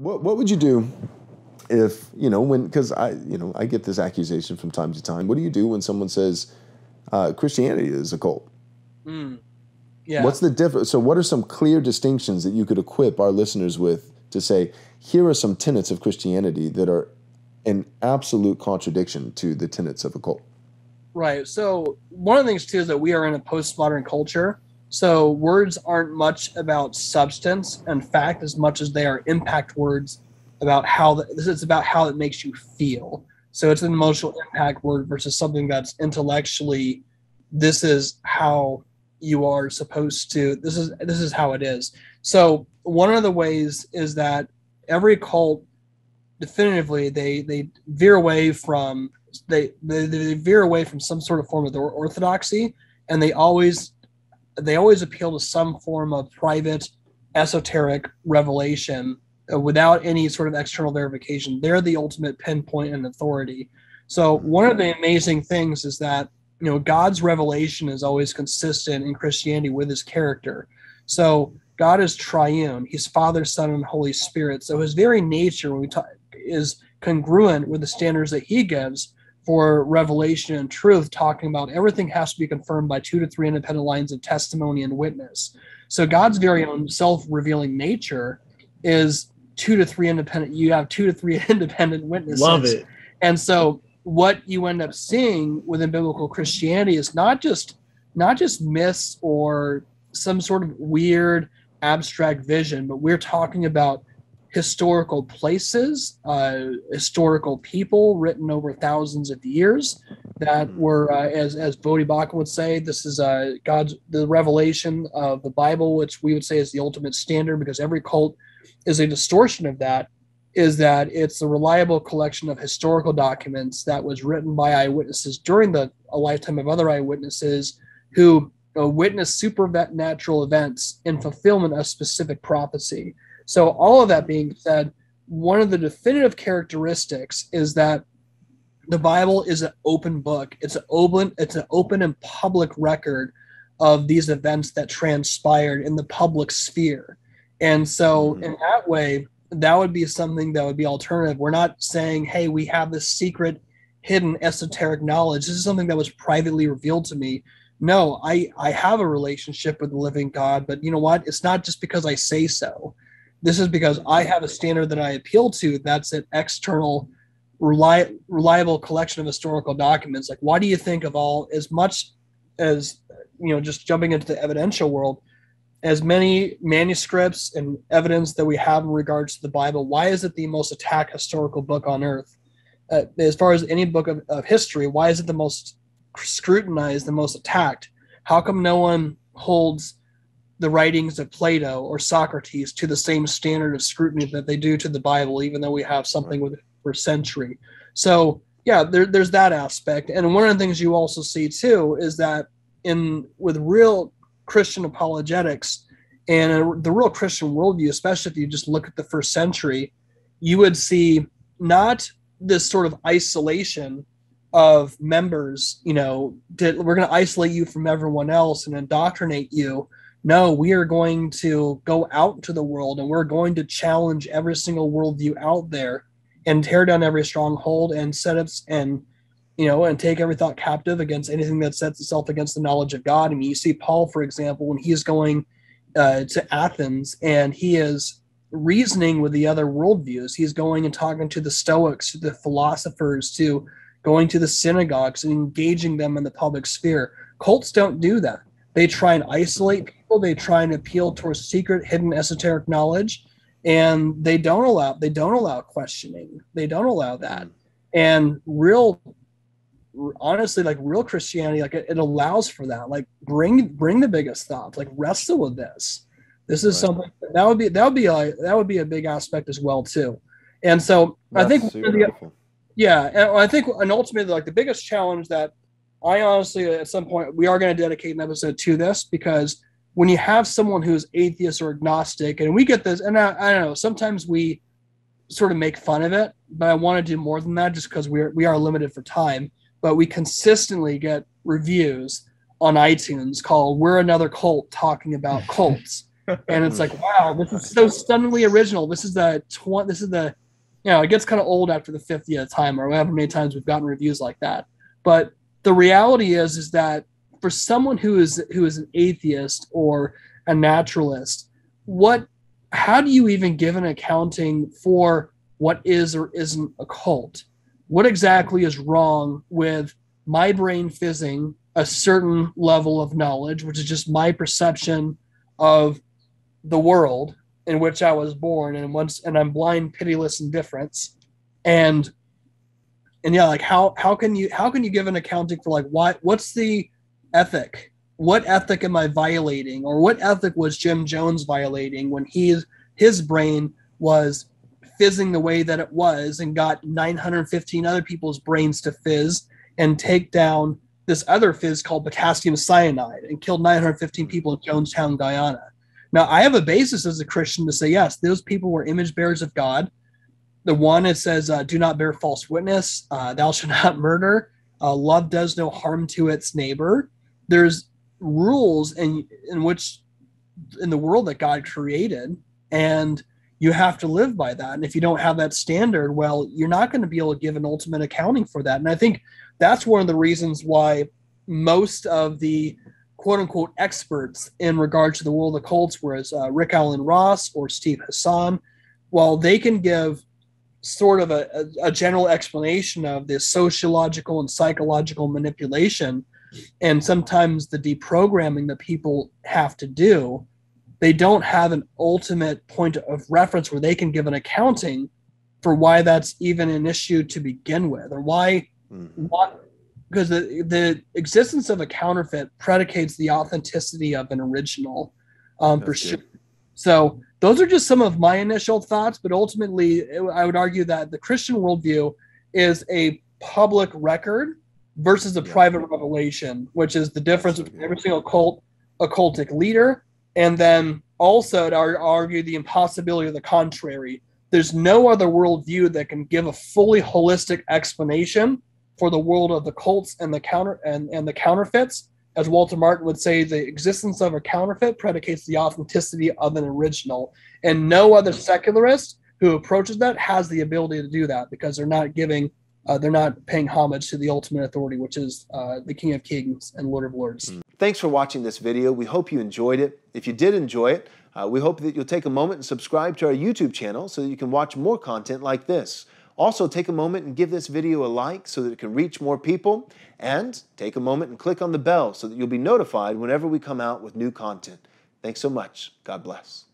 What What would you do if you know when? Because I you know I get this accusation from time to time. What do you do when someone says uh, Christianity is a cult? Yeah. What's the difference? So, what are some clear distinctions that you could equip our listeners with to say, here are some tenets of Christianity that are an absolute contradiction to the tenets of a cult? Right. So one of the things too is that we are in a postmodern culture. So words aren't much about substance and fact as much as they are impact words about how the, this is about how it makes you feel. So it's an emotional impact word versus something that's intellectually. This is how you are supposed to. This is this is how it is. So one of the ways is that every cult definitively they they veer away from they, they they veer away from some sort of form of orthodoxy and they always they always appeal to some form of private esoteric revelation uh, without any sort of external verification. They're the ultimate pinpoint and authority. So one of the amazing things is that you know god's revelation is always consistent in christianity with his character. So god is triune. He's father son and holy spirit. So his very nature when we talk is congruent with the standards that he gives for revelation and truth, talking about everything has to be confirmed by two to three independent lines of testimony and witness. So God's very own self-revealing nature is two to three independent. You have two to three independent witnesses. Love it. And so what you end up seeing within biblical Christianity is not just not just myths or some sort of weird abstract vision, but we're talking about historical places, uh, historical people written over thousands of years that were, uh, as as Baucham would say, this is uh, God's the revelation of the Bible, which we would say is the ultimate standard because every cult is a distortion of that. Is that it's a reliable collection of historical documents that was written by eyewitnesses during the a lifetime of other eyewitnesses who uh, witnessed supernatural events in fulfillment of specific prophecy. So, all of that being said, one of the definitive characteristics is that the Bible is an open book. It's an open, it's an open and public record of these events that transpired in the public sphere. And so, mm-hmm. in that way, that would be something that would be alternative. We're not saying, hey, we have this secret, hidden, esoteric knowledge. This is something that was privately revealed to me. No, I, I have a relationship with the living God, but you know what? It's not just because I say so. This is because I have a standard that I appeal to. That's an external, reli- reliable collection of historical documents. Like, why do you think of all as much as you know, just jumping into the evidential world, as many manuscripts and evidence that we have in regards to the Bible? Why is it the most attacked historical book on earth? Uh, as far as any book of, of history, why is it the most scrutinized, the most attacked? How come no one holds the writings of Plato or Socrates to the same standard of scrutiny that they do to the Bible, even though we have something with it for century. So yeah, there, there's that aspect. And one of the things you also see too is that in with real Christian apologetics and the real Christian worldview, especially if you just look at the first century, you would see not this sort of isolation of members, you know, we're going to isolate you from everyone else and indoctrinate you no, we are going to go out into the world and we're going to challenge every single worldview out there and tear down every stronghold and set up and you know and take every thought captive against anything that sets itself against the knowledge of God. I mean, you see Paul, for example, when he's going uh, to Athens and he is reasoning with the other worldviews. He's going and talking to the Stoics, to the philosophers, to going to the synagogues and engaging them in the public sphere. Cults don't do that. They try and isolate. They try and appeal towards secret, hidden, esoteric knowledge, and they don't allow they don't allow questioning. They don't allow that. And real, honestly, like real Christianity, like it, it allows for that. Like bring bring the biggest thoughts. Like wrestle with this. This is right. something that would be that would be a that would be a big aspect as well too. And so That's I think the, yeah, and I think and ultimately like the biggest challenge that I honestly, at some point, we are going to dedicate an episode to this because when you have someone who's atheist or agnostic, and we get this, and I, I don't know, sometimes we sort of make fun of it, but I want to do more than that just because we are we are limited for time. But we consistently get reviews on iTunes called "We're Another Cult" talking about cults, and it's like, wow, this is so stunningly original. This is the tw- this is the you know, it gets kind of old after the 50th time or however many times we've gotten reviews like that. But the reality is is that for someone who is who is an atheist or a naturalist, what how do you even give an accounting for what is or isn't a cult? What exactly is wrong with my brain fizzing a certain level of knowledge, which is just my perception of the world in which I was born, and once and I'm blind, pitiless indifference, and and yeah, like how how can you how can you give an accounting for like what what's the ethic? What ethic am I violating, or what ethic was Jim Jones violating when he's his brain was fizzing the way that it was and got 915 other people's brains to fizz and take down this other fizz called potassium cyanide and killed 915 people in Jonestown, Guyana. Now, I have a basis as a Christian to say, yes, those people were image bearers of God. The one, it says, uh, do not bear false witness, uh, thou shalt not murder, uh, love does no harm to its neighbor. There's rules in, in which, in the world that God created, and you have to live by that. And if you don't have that standard, well, you're not going to be able to give an ultimate accounting for that. And I think that's one of the reasons why most of the quote unquote experts in regard to the world of cults, whereas uh, Rick Alan Ross or Steve Hassan, while they can give sort of a, a, a general explanation of this sociological and psychological manipulation and sometimes the deprogramming that people have to do, they don't have an ultimate point of reference where they can give an accounting for why that's even an issue to begin with or why, mm-hmm. because the the existence of a counterfeit predicates the authenticity of an original um, for sure. So those are just some of my initial thoughts, but ultimately, I would argue that the Christian worldview is a public record versus a yeah. private revelation, which is the difference between every single cult, occultic leader, and then also to argue the impossibility of the contrary. There's no other worldview that can give a fully holistic explanation for the world of the cults and the counter and, and the counterfeits. As Walter Martin would say, the existence of a counterfeit predicates the authenticity of an original. And no other secularist who approaches that has the ability to do that because they're not giving uh, they're not paying homage to the ultimate authority, which is uh, the King of Kings and Lord of Lords. Mm. Thanks for watching this video. We hope you enjoyed it. If you did enjoy it, uh, we hope that you'll take a moment and subscribe to our YouTube channel so that you can watch more content like this. Also, take a moment and give this video a like so that it can reach more people. And take a moment and click on the bell so that you'll be notified whenever we come out with new content. Thanks so much. God bless.